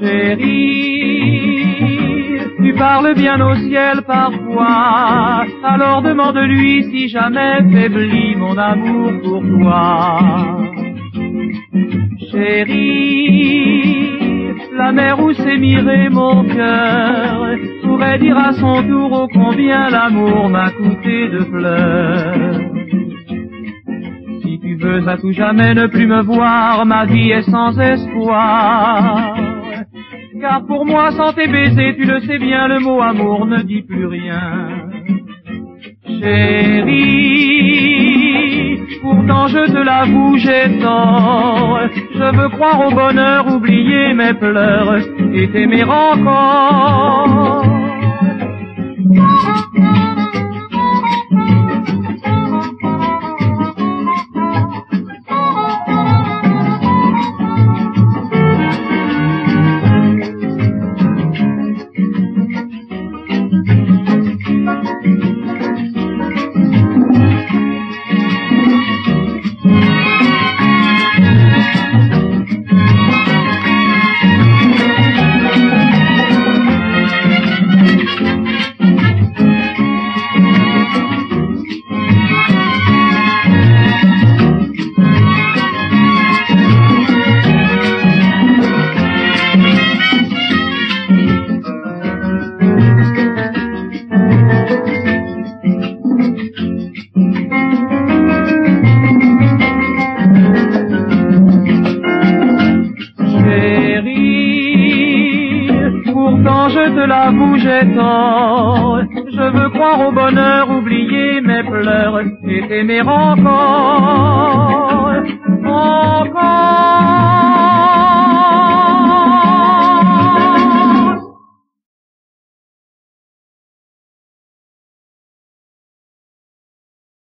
Chérie, tu parles bien au ciel parfois, alors demande-lui si jamais faiblit mon amour pour toi. Chérie, la mer où s'est miré mon cœur pourrait dire à son tour ô combien l'amour m'a coûté de pleurs. Veux à tout jamais ne plus me voir, ma vie est sans espoir. Car pour moi, sans tes baisers, tu le sais bien, le mot amour ne dit plus rien. Chérie, pourtant je te l'avoue, j'ai tort. Je veux croire au bonheur, oublier mes pleurs et t'aimer encore. Pourtant je te l'avoue, j'ai tort. Je veux croire au bonheur, oublier mes pleurs et t'aimer encore.